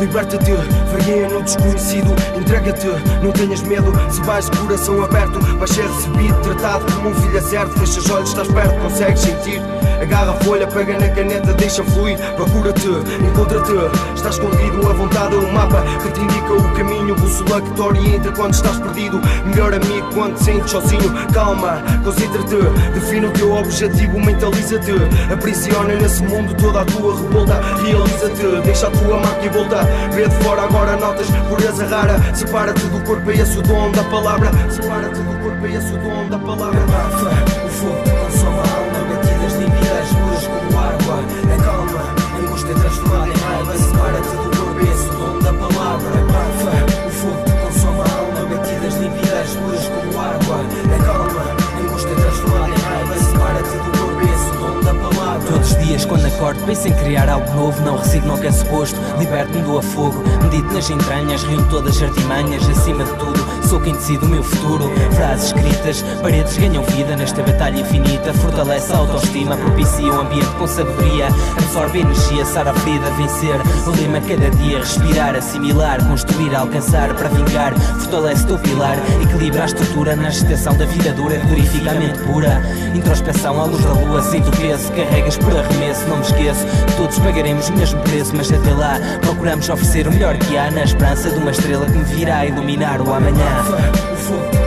liberta-te, vagueia no desconhecido, entrega-te, não tenhas medo. Se vais de coração aberto, vais ser recebido, tratado como um filho certo. Fecha os olhos, estás perto, consegues sentir. Agarra a folha, pega na caneta, deixa fluir, procura-te, encontra-te. Estás escondido, a vontade é um mapa que te indica o caminho, bússola que te orienta quando estás perdido. Melhor amigo quando te sentes sozinho. Calma, concentra-te, define o teu objetivo, mentaliza-te. Aprisiona nesse mundo toda a tua revolta, realiza-te, deixa a tua marca e volta. Vê de fora agora notas, pureza rara. Separa-te do corpo, é esse o dom da palavra. Separa-te do corpo, é esse o dom da palavra. Acordo penso em criar algo novo Não resigno ao que é suposto, liberto-me do afogo. Medito nas entranhas, reúno todas as artimanhas. Acima de tudo, sou quem decide o meu futuro. Frases escritas, paredes ganham vida Nesta batalha infinita, fortalece a autoestima Propicia um ambiente com sabedoria. Absorve energia, sara a ferida, vencer. O lema cada dia, respirar, assimilar Construir, alcançar, para vingar Fortalece teu pilar, equilibra a estrutura Na gestação da vida dura, glorifica a mente pura. Introspeção à luz da lua, sinto peso. Carregas por arremesso, não me esqueço. Todos pagaremos o mesmo preço, mas até lá. Procuramos oferecer o melhor que há Na esperança de uma estrela que me virá iluminar o amanhã Te